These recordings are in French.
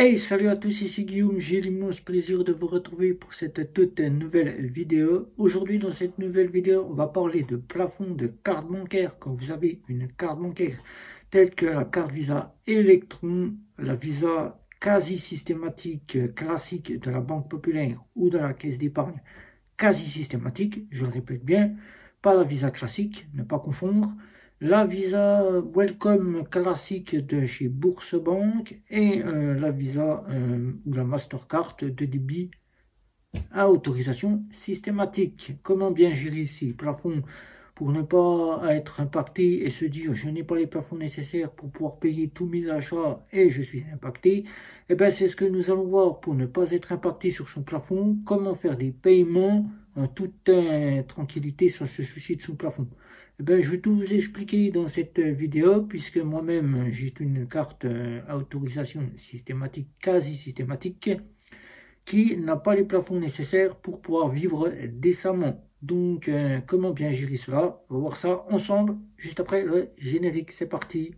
Hey, salut à tous, ici Guillaume, j'ai l'immense plaisir de vous retrouver pour cette toute nouvelle vidéo. Aujourd'hui, dans cette nouvelle vidéo, on va parler de plafond de carte bancaire. Quand vous avez une carte bancaire telle que la carte Visa Electron, la Visa quasi systématique classique de la Banque Populaire ou de la Caisse d'épargne quasi systématique, je le répète bien, pas la Visa classique, ne pas confondre, la Visa Welcome classique de chez Bourse-Banque et euh, la Visa euh, ou la Mastercard de débit à autorisation systématique. Comment bien gérer ces plafonds pour ne pas être impacté et se dire je n'ai pas les plafonds nécessaires pour pouvoir payer tous mes achats et je suis impacté, eh bien c'est ce que nous allons voir pour ne pas être impacté sur son plafond, comment faire des paiements en toute euh, tranquillité sans se soucier de son plafond? Eh bien, je vais tout vous expliquer dans cette vidéo puisque moi-même j'ai une carte euh, autorisation systématique, quasi systématique, qui n'a pas les plafonds nécessaires pour pouvoir vivre décemment. Donc, euh, comment bien gérer cela? On va voir ça ensemble, juste après le générique. C'est parti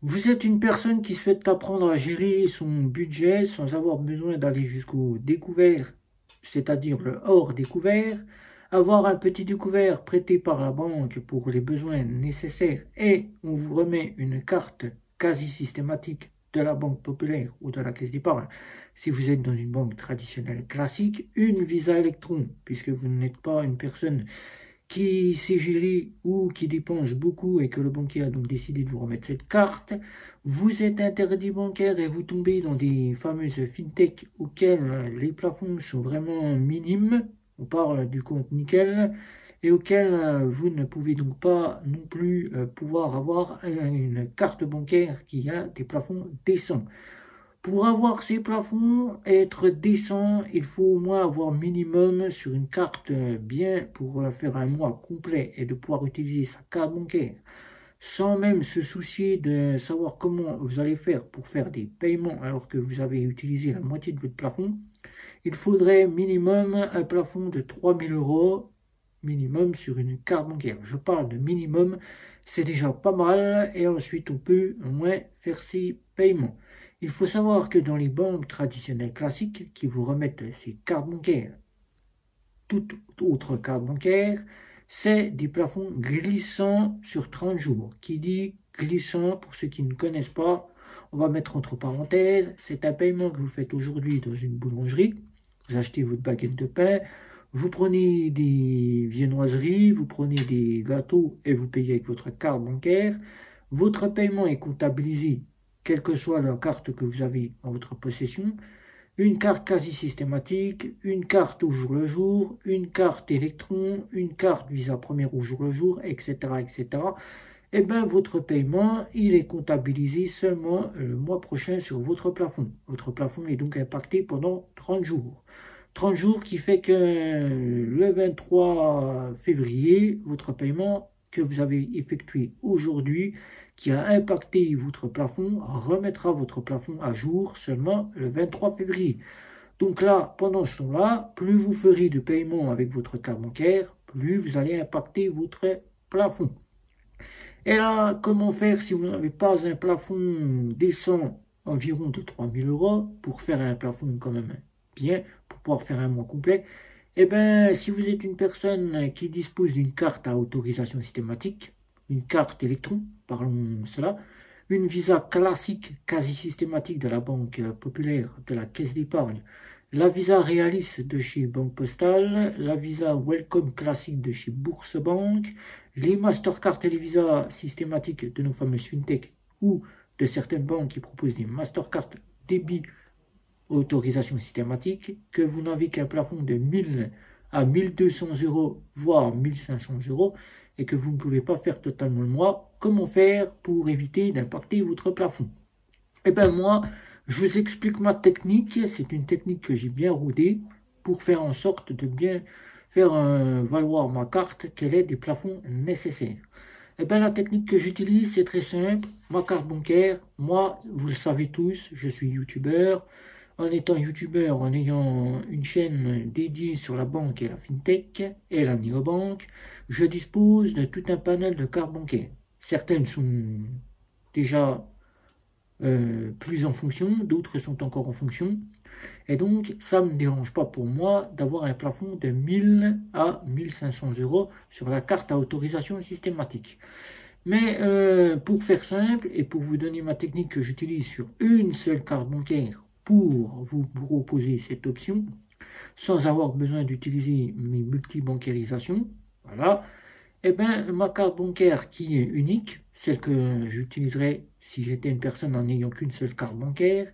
Vous êtes une personne qui souhaite apprendre à gérer son budget sans avoir besoin d'aller jusqu'au découvert, c'est-à-dire le hors découvert, avoir un petit découvert prêté par la banque pour les besoins nécessaires et on vous remet une carte quasi systématique de la banque populaire ou de la caisse d'épargne, si vous êtes dans une banque traditionnelle classique, une Visa Electron, puisque vous n'êtes pas une personne qui sait gérer ou qui dépense beaucoup et que le banquier a donc décidé de vous remettre cette carte, vous êtes interdit bancaire et vous tombez dans des fameuses fintech auxquelles les plafonds sont vraiment minimes, on parle du compte nickel, et auquel euh, vous ne pouvez donc pas non plus euh, pouvoir avoir une carte bancaire qui a des plafonds décents. Pour avoir ces plafonds, être décent, il faut au moins avoir minimum sur une carte euh, bien pour faire un mois complet et de pouvoir utiliser sa carte bancaire sans même se soucier de savoir comment vous allez faire pour faire des paiements alors que vous avez utilisé la moitié de votre plafond, il faudrait minimum un plafond de 3000 euros minimum sur une carte bancaire. Je parle de minimum, c'est déjà pas mal et ensuite on peut au moins faire ses paiements. Il faut savoir que dans les banques traditionnelles classiques qui vous remettent ces cartes bancaires, toute autre carte bancaire, c'est des plafonds glissants sur 30 jours. Qui dit glissant, pour ceux qui ne connaissent pas, on va mettre entre parenthèses, c'est un paiement que vous faites aujourd'hui dans une boulangerie. Vous achetez votre baguette de pain, vous prenez des viennoiseries, vous prenez des gâteaux et vous payez avec votre carte bancaire. Votre paiement est comptabilisé, quelle que soit la carte que vous avez en votre possession. Une carte quasi systématique, une carte au jour le jour, une carte électron, une carte Visa première au jour le jour, etc. etc. Et bien, votre paiement, il est comptabilisé seulement le mois prochain sur votre plafond. Votre plafond est donc impacté pendant 30 jours. 30 jours qui fait que le 23 février, votre paiement que vous avez effectué aujourd'hui, qui a impacté votre plafond, remettra votre plafond à jour seulement le 23 février. Donc là, pendant ce temps-là, plus vous ferez de paiement avec votre carte bancaire, plus vous allez impacter votre plafond. Et là, comment faire si vous n'avez pas un plafond décent environ de 3000 euros pour faire un plafond quand même bien pour pouvoir faire un mois complet, eh bien, si vous êtes une personne qui dispose d'une carte à autorisation systématique, une carte électron, parlons cela, une visa classique quasi systématique de la Banque populaire, de la Caisse d'épargne, la visa Realis de chez Banque Postale, la visa Welcome classique de chez Bourse Banque, les Mastercard et les visas systématiques de nos fameuses fintech ou de certaines banques qui proposent des Mastercard débit autorisation systématique, que vous n'avez qu'un plafond de 1000 à 1200 euros, voire 1500 euros, et que vous ne pouvez pas faire totalement le mois, comment faire pour éviter d'impacter votre plafond? Eh bien moi, je vous explique ma technique, c'est une technique que j'ai bien rodée pour faire en sorte de bien faire valoir ma carte qu'elle ait des plafonds nécessaires. Eh bien, la technique que j'utilise, c'est très simple. Ma carte bancaire, moi, vous le savez tous, je suis youtubeur, en étant youtubeur, en ayant une chaîne dédiée sur la banque et la fintech et la néobanque, je dispose de tout un panel de cartes bancaires. Certaines sont déjà euh, plus en fonction, d'autres sont encore en fonction. Et donc, ça ne me dérange pas pour moi d'avoir un plafond de 1000 à 1500 euros sur la carte à autorisation systématique. Mais euh, pour faire simple et pour vous donner ma technique que j'utilise sur une seule carte bancaire pour vous proposer cette option, sans avoir besoin d'utiliser mes multi-bancarisations, voilà, eh bien, ma carte bancaire qui est unique, celle que j'utiliserais si j'étais une personne en n'ayant qu'une seule carte bancaire,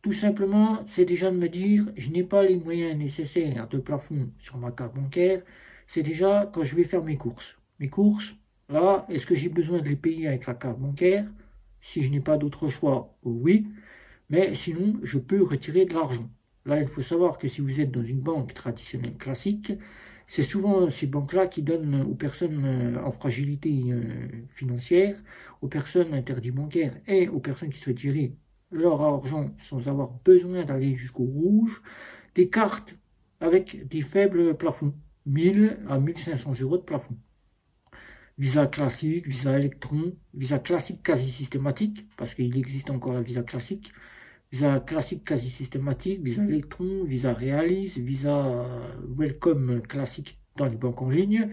tout simplement, c'est déjà de me dire, je n'ai pas les moyens nécessaires de plafond sur ma carte bancaire, c'est déjà quand je vais faire mes courses. Mes courses, là, est-ce que j'ai besoin de les payer avec la carte bancaire? Si je n'ai pas d'autre choix, oui, mais sinon, je peux retirer de l'argent. Là, il faut savoir que si vous êtes dans une banque traditionnelle classique, c'est souvent ces banques-là qui donnent aux personnes euh, en fragilité euh, financière, aux personnes interdites bancaires et aux personnes qui souhaitent gérer leur argent sans avoir besoin d'aller jusqu'au rouge, des cartes avec des faibles plafonds, 1000 à 1500 euros de plafond. Visa classique, visa électron, visa classique quasi systématique, parce qu'il existe encore la visa classique, visa classique quasi systématique, visa électron, visa réalise, visa welcome classique dans les banques en ligne.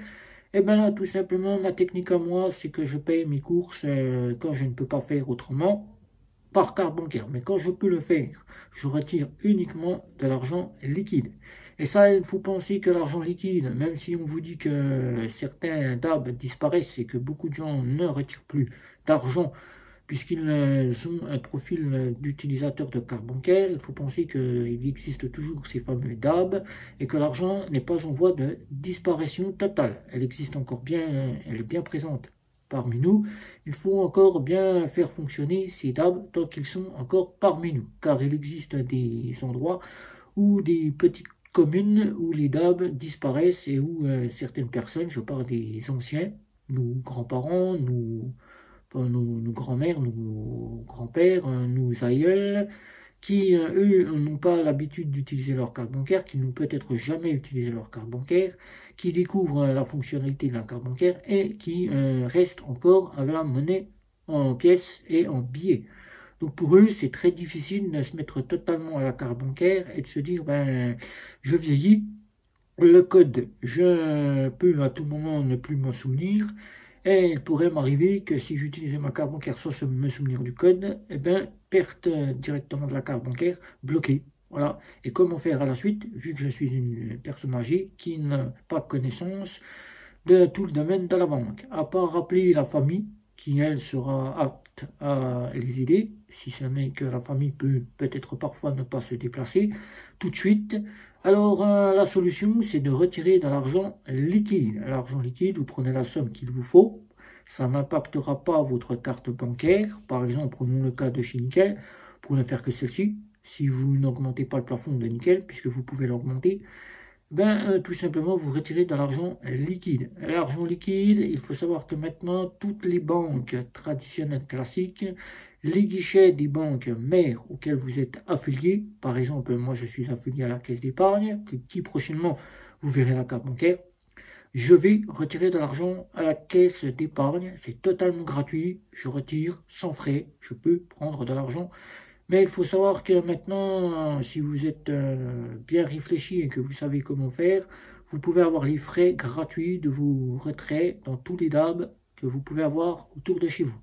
Et bien là, tout simplement, ma technique à moi, c'est que je paye mes courses euh, quand je ne peux pas faire autrement par carte bancaire. Mais quand je peux le faire, je retire uniquement de l'argent liquide. Et ça, il faut penser que l'argent liquide, même si on vous dit que certains DAB disparaissent et que beaucoup de gens ne retirent plus d'argent puisqu'ils ont un profil d'utilisateur de carte bancaire, il faut penser qu'il existe toujours ces fameux DAB et que l'argent n'est pas en voie de disparition totale. Elle existe encore bien, elle est bien présente parmi nous. Il faut encore bien faire fonctionner ces DAB tant qu'ils sont encore parmi nous, car il existe des endroits où des petites communes où les DAB disparaissent et où euh, certaines personnes, je parle des anciens, nos grands-parents, nos nos, grands-mères, nos grands-pères, nos aïeuls, qui, euh, eux, n'ont pas l'habitude d'utiliser leur carte bancaire, qui n'ont peut-être jamais utilisé leur carte bancaire, qui découvrent la fonctionnalité de la carte bancaire et qui euh, restent encore avec la monnaie en pièces et en billets. Donc pour eux, c'est très difficile de se mettre totalement à la carte bancaire et de se dire, ben, je vieillis, le code, je peux à tout moment ne plus m'en souvenir, et il pourrait m'arriver que si j'utilisais ma carte bancaire sans me souvenir du code, eh ben, perte directement de la carte bancaire, bloquée. Voilà. Et comment faire à la suite, vu que je suis une personne âgée qui n'a pas connaissance de tout le domaine de la banque, à part rappeler la famille, qui elle sera apte à les aider, si ce n'est que la famille peut peut-être parfois ne pas se déplacer tout de suite. Alors euh, la solution c'est de retirer de l'argent liquide. L'argent liquide, vous prenez la somme qu'il vous faut, ça n'impactera pas votre carte bancaire. Par exemple, prenons le cas de chez Nickel, pour ne faire que celle-ci. Si vous n'augmentez pas le plafond de Nickel, puisque vous pouvez l'augmenter, ben, euh, tout simplement, vous retirez de l'argent liquide. L'argent liquide, il faut savoir que maintenant, toutes les banques traditionnelles classiques, les guichets des banques mères auxquelles vous êtes affilié, par exemple, moi je suis affilié à la caisse d'épargne, qui prochainement, vous verrez la carte bancaire, je vais retirer de l'argent à la caisse d'épargne, c'est totalement gratuit, je retire sans frais, je peux prendre de l'argent. Mais il faut savoir que maintenant, si vous êtes euh, bien réfléchi et que vous savez comment faire, vous pouvez avoir les frais gratuits de vos retraits dans tous les DAB que vous pouvez avoir autour de chez vous.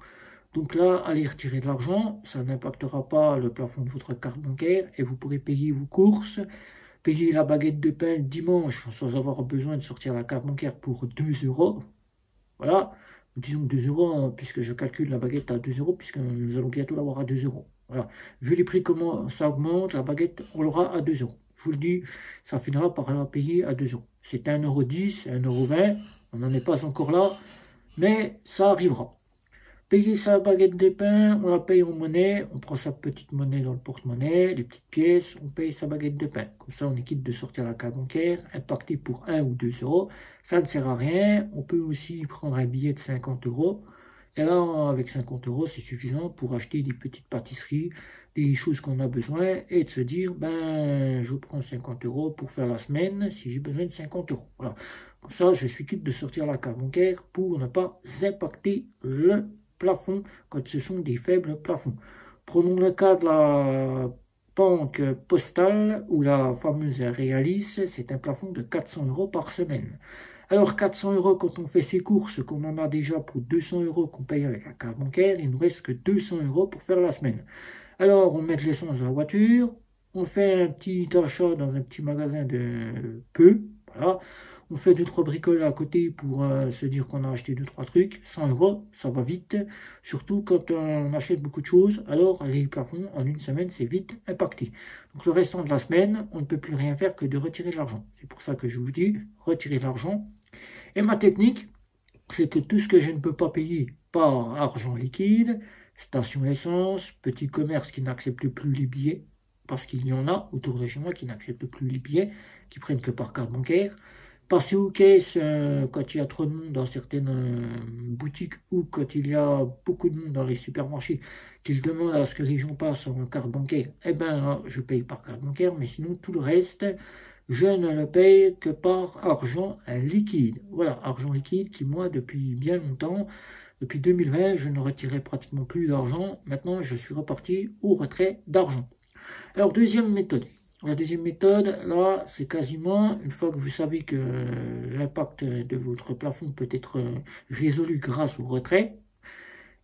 Donc là, allez retirer de l'argent, ça n'impactera pas le plafond de votre carte bancaire et vous pourrez payer vos courses, payer la baguette de pain dimanche sans avoir besoin de sortir la carte bancaire pour 2 euros. Voilà, disons 2 euros, hein, puisque je calcule la baguette à 2 euros, puisque nous allons bientôt l'avoir à 2 euros. Voilà. Vu les prix, comment ça augmente, la baguette, on l'aura à 2 euros. Je vous le dis, ça finira par la payer à 2 euros. C'est 1,10€, 1,20€, on n'en est pas encore là, mais ça arrivera. Payer sa baguette de pain, on la paye en monnaie, on prend sa petite monnaie dans le porte-monnaie, les petites pièces, on paye sa baguette de pain. Comme ça, on est quitte de sortir la carte bancaire, impacté pour 1 ou 2 euros. Ça ne sert à rien. On peut aussi prendre un billet de 50 euros. Et là, avec 50 euros, c'est suffisant pour acheter des petites pâtisseries, des choses qu'on a besoin et de se dire, ben, je prends 50 euros pour faire la semaine si j'ai besoin de 50 euros. Voilà. Comme ça, je suis quitte de sortir la carte bancaire pour ne pas impacter le plafond quand ce sont des faibles plafonds. Prenons le cas de la banque postale ou la fameuse Realis, c'est un plafond de 400 euros par semaine. Alors 400 euros quand on fait ses courses, qu'on en a déjà pour 200 euros qu'on paye avec la carte bancaire, il ne nous reste que 200 euros pour faire la semaine. Alors on met de l'essence dans la voiture, on fait un petit achat dans un petit magasin de peu, voilà. On fait deux trois bricoles à côté pour euh, se dire qu'on a acheté deux trois trucs. 100 euros, ça va vite. Surtout quand on achète beaucoup de choses, alors les plafonds en une semaine c'est vite impacté. Donc le restant de la semaine, on ne peut plus rien faire que de retirer l'argent. C'est pour ça que je vous dis retirer l'argent et ma technique, c'est que tout ce que je ne peux pas payer par argent liquide, station essence, petit commerce qui n'accepte plus les billets, parce qu'il y en a autour de chez moi qui n'acceptent plus les billets, qui prennent que par carte bancaire, passer aux caisses euh, quand il y a trop de monde dans certaines euh, boutiques ou quand il y a beaucoup de monde dans les supermarchés qu'ils demandent à ce que les gens passent en carte bancaire, eh bien je paye par carte bancaire, mais sinon tout le reste, je ne le paye que par argent liquide. Voilà, argent liquide qui, moi, depuis bien longtemps, depuis 2020, je ne retirais pratiquement plus d'argent. Maintenant, je suis reparti au retrait d'argent. Alors, deuxième méthode. La deuxième méthode, là, c'est quasiment, une fois que vous savez que l'impact de votre plafond peut être résolu grâce au retrait,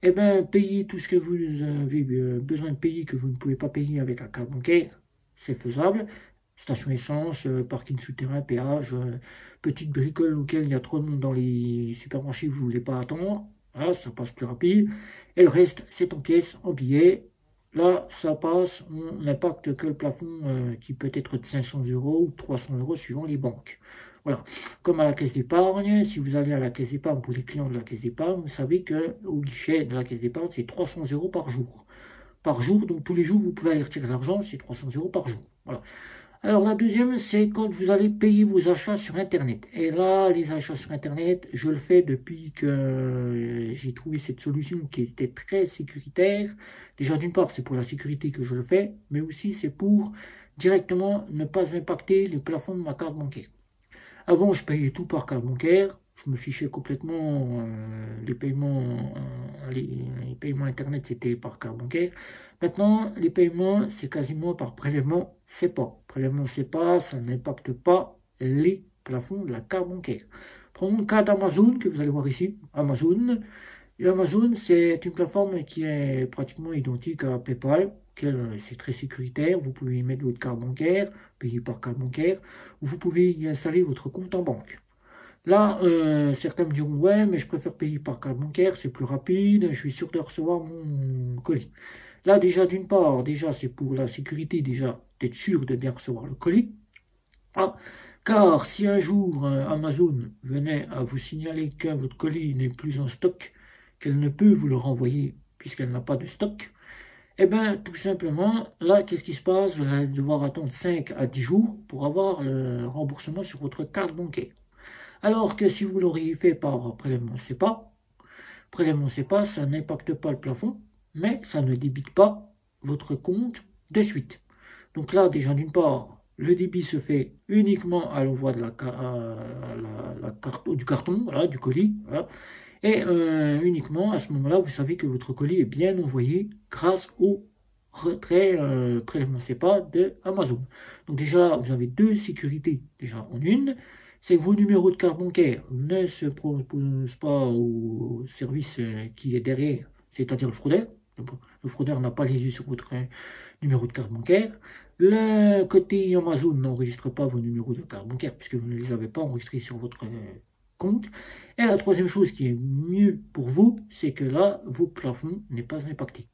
eh bien, payer tout ce que vous avez besoin de payer que vous ne pouvez pas payer avec la carte bancaire, c'est faisable station essence, euh, parking souterrain, péage, euh, petite bricole auquel il y a trop de monde dans les supermarchés, vous ne voulez pas attendre, ça passe plus rapide. Et le reste, c'est en pièces, en billets. Là, ça passe, on n'impacte que le plafond euh, qui peut être de 500 euros ou 300 euros suivant les banques. Voilà. Comme à la caisse d'épargne, si vous allez à la caisse d'épargne pour les clients de la caisse d'épargne, vous savez qu'au guichet de la caisse d'épargne, c'est 300 euros par jour. Par jour, donc tous les jours, vous pouvez aller retirer l'argent, c'est 300 euros par jour. Voilà. Alors la deuxième, c'est quand vous allez payer vos achats sur Internet. Et là, les achats sur Internet, je le fais depuis que j'ai trouvé cette solution qui était très sécuritaire. Déjà, d'une part, c'est pour la sécurité que je le fais, mais aussi c'est pour directement ne pas impacter les plafonds de ma carte bancaire. Avant, je payais tout par carte bancaire. Je me fichais complètement euh, les paiements, euh, les, paiements internet, c'était par carte bancaire. Maintenant, les paiements, c'est quasiment par prélèvement pas Prélèvement pas ça n'impacte pas les plafonds de la carte bancaire. Prenons le cas d'Amazon, que vous allez voir ici. Amazon. Amazon, c'est une plateforme qui est pratiquement identique à PayPal. C'est très sécuritaire. Vous pouvez y mettre votre carte bancaire, payer par carte bancaire. Vous pouvez y installer votre compte en banque. Là, euh, certains me diront, ouais, mais je préfère payer par carte bancaire, c'est plus rapide, je suis sûr de recevoir mon colis. Là, déjà, d'une part, déjà, c'est pour la sécurité, déjà, d'être sûr de bien recevoir le colis. Ah, car si un jour euh, Amazon venait à vous signaler que votre colis n'est plus en stock, qu'elle ne peut vous le renvoyer puisqu'elle n'a pas de stock, eh bien, tout simplement, là, qu'est-ce qui se passe? Vous allez devoir attendre 5 à 10 jours pour avoir le remboursement sur votre carte bancaire. Alors que si vous l'auriez fait par prélèvement CEPA, prélèvement CEPA, ça n'impacte pas le plafond, mais ça ne débite pas votre compte de suite. Donc là, déjà d'une part, le débit se fait uniquement à l'envoi du carton, du colis, et euh, uniquement à ce moment-là, vous savez que votre colis est bien envoyé grâce au retrait euh, prélèvement CEPA de Amazon. Donc déjà, vous avez deux sécurités déjà en une c'est vos numéros de carte bancaire ne se proposent pas au service euh, qui est derrière, c'est-à-dire le fraudeur. Le fraudeur n'a pas les yeux sur votre euh, numéro de carte bancaire. Le côté Amazon n'enregistre pas vos numéros de carte bancaire puisque vous ne les avez pas enregistrés sur votre euh, compte. Et la troisième chose qui est mieux pour vous, c'est que là, vos plafonds n'est pas impacté.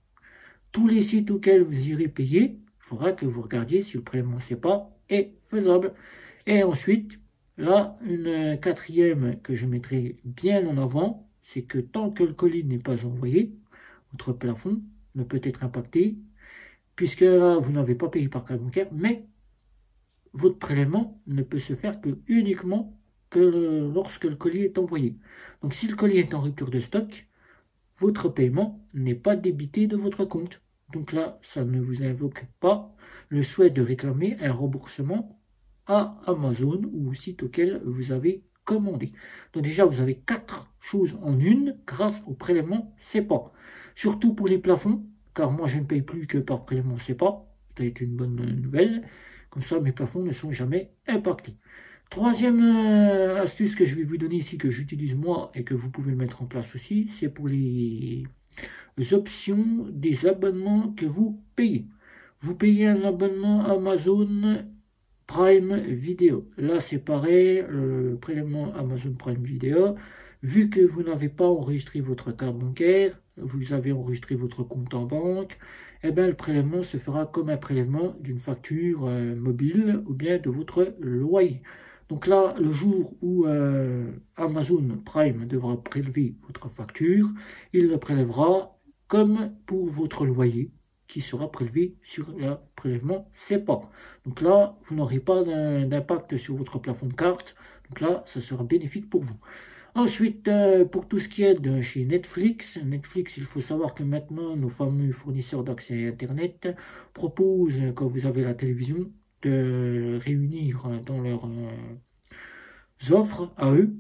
Tous les sites auxquels vous irez payer, il faudra que vous regardiez si le prélèvement pas est faisable. Et ensuite, Là, une quatrième que je mettrai bien en avant, c'est que tant que le colis n'est pas envoyé, votre plafond ne peut être impacté, puisque là, vous n'avez pas payé par carte bancaire, mais votre prélèvement ne peut se faire que uniquement que lorsque le colis est envoyé. Donc si le colis est en rupture de stock, votre paiement n'est pas débité de votre compte. Donc là, ça ne vous invoque pas le souhait de réclamer un remboursement Amazon ou au site auquel vous avez commandé. Donc déjà, vous avez quatre choses en une grâce au prélèvement CEPA. Surtout pour les plafonds, car moi je ne paye plus que par prélèvement CEPA. C'est une bonne nouvelle. Comme ça, mes plafonds ne sont jamais impactés. Troisième euh, astuce que je vais vous donner ici, que j'utilise moi et que vous pouvez le mettre en place aussi, c'est pour les options des abonnements que vous payez. Vous payez un abonnement Amazon Prime Video. Là, c'est pareil, le prélèvement Amazon Prime Video. Vu que vous n'avez pas enregistré votre carte bancaire, vous avez enregistré votre compte en banque, eh bien, le prélèvement se fera comme un prélèvement d'une facture euh, mobile ou bien de votre loyer. Donc là, le jour où euh, Amazon Prime devra prélever votre facture, il le prélèvera comme pour votre loyer qui sera prélevé sur le prélèvement CEPA. Donc là, vous n'aurez pas d'impact sur votre plafond de carte. Donc là, ça sera bénéfique pour vous. Ensuite, euh, pour tout ce qui est de chez Netflix, Netflix, il faut savoir que maintenant, nos fameux fournisseurs d'accès Internet proposent, quand vous avez la télévision, de réunir dans leurs euh, offres à eux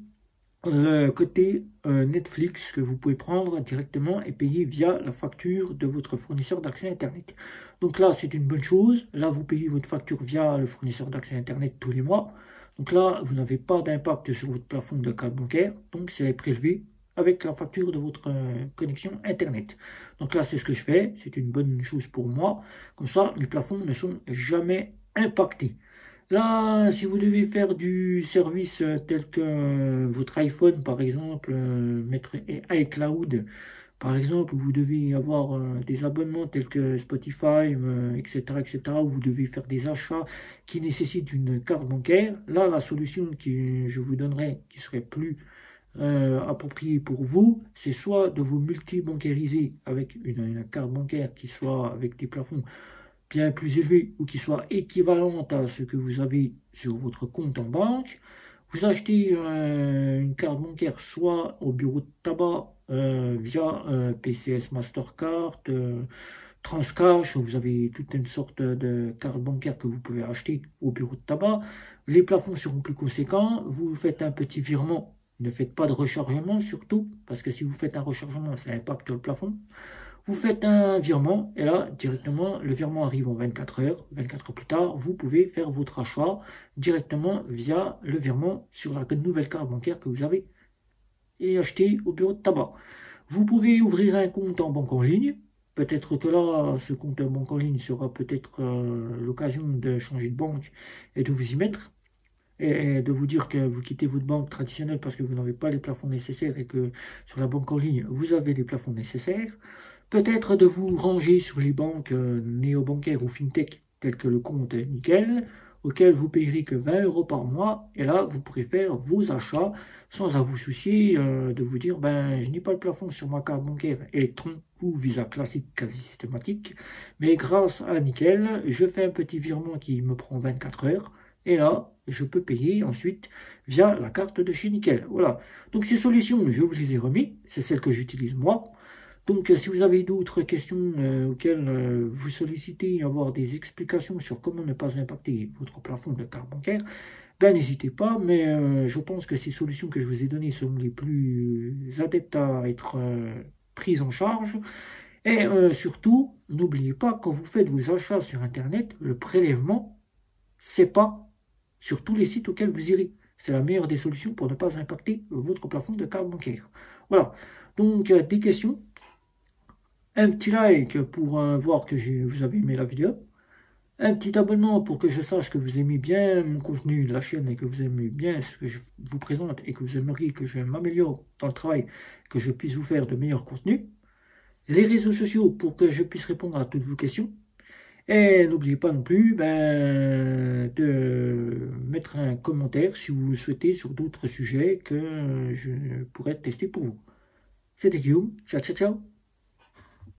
le côté euh, Netflix que vous pouvez prendre directement et payer via la facture de votre fournisseur d'accès Internet. Donc là, c'est une bonne chose. Là, vous payez votre facture via le fournisseur d'accès Internet tous les mois. Donc là, vous n'avez pas d'impact sur votre plafond de carte bancaire. Donc, c'est prélevé avec la facture de votre euh, connexion Internet. Donc là, c'est ce que je fais. C'est une bonne chose pour moi. Comme ça, mes plafonds ne sont jamais impactés. Là, si vous devez faire du service euh, tel que euh, votre iPhone, par exemple, euh, mettre iCloud, par exemple, vous devez avoir des abonnements tels que Spotify, etc., etc., où vous devez faire des achats qui nécessitent une carte bancaire, là, la solution que je vous donnerai, qui serait plus appropriée pour vous, c'est soit de vous multi-bancariser avec une, carte bancaire qui soit avec des plafonds bien plus élevé ou qui soit équivalente à ce que vous avez sur votre compte en banque. Vous achetez euh, une carte bancaire soit au bureau de tabac euh, via euh, PCS Mastercard, Transcash, vous avez toute une sorte de carte bancaire que vous pouvez acheter au bureau de tabac. Les plafonds seront plus conséquents. Vous faites un petit virement. Ne faites pas de rechargement surtout, parce que si vous faites un rechargement, ça impacte le plafond. Vous faites un virement et là, directement, le virement arrive en 24 heures. 24 heures plus tard, vous pouvez faire votre achat directement via le virement sur la nouvelle carte bancaire que vous avez et acheter au bureau de tabac. Vous pouvez ouvrir un compte en banque en ligne. Peut-être que là, ce compte en banque en ligne sera peut-être euh, l'occasion de changer de banque et de vous y mettre et de vous dire que vous quittez votre banque traditionnelle parce que vous n'avez pas les plafonds nécessaires et que sur la banque en ligne, vous avez les plafonds nécessaires. Peut-être de vous ranger sur les banques euh, néo-bancaires ou fintech telles que le compte Nickel, auquel vous payerez que 20 euros par mois, et là, vous pourrez faire vos achats sans à vous soucier euh, de vous dire, ben, je n'ai pas le plafond sur ma carte bancaire Electron ou Visa classique quasi systématique, mais grâce à Nickel, je fais un petit virement qui me prend 24 heures, et là, je peux payer ensuite via la carte de chez Nickel. Voilà. Donc ces solutions, je vous les ai remis, c'est celles que j'utilise moi. Donc, euh, si vous avez d'autres questions euh, auxquelles euh, vous sollicitez avoir des explications sur comment ne pas impacter votre plafond de carte bancaire, ben n'hésitez pas, mais je pense que ces solutions que je vous ai données sont les plus adeptes à être prises en charge. Et surtout, n'oubliez pas, quand vous faites vos achats sur Internet, le prélèvement, c'est pas sur tous les sites auxquels vous irez. C'est la meilleure des solutions pour ne pas impacter votre plafond de carte bancaire. Voilà. Donc, des questions? Un petit like pour voir que vous avez aimé la vidéo, un petit abonnement pour que je sache que vous aimez bien mon contenu de la chaîne et que vous aimez bien ce que je vous présente et que vous aimeriez que je m'améliore dans le travail, que je puisse vous faire de meilleurs contenus, les réseaux sociaux pour que je puisse répondre à toutes vos questions, et n'oubliez pas non plus ben, de mettre un commentaire si vous le souhaitez sur d'autres sujets que je pourrais tester pour vous. C'était Guillaume, ciao ciao ciao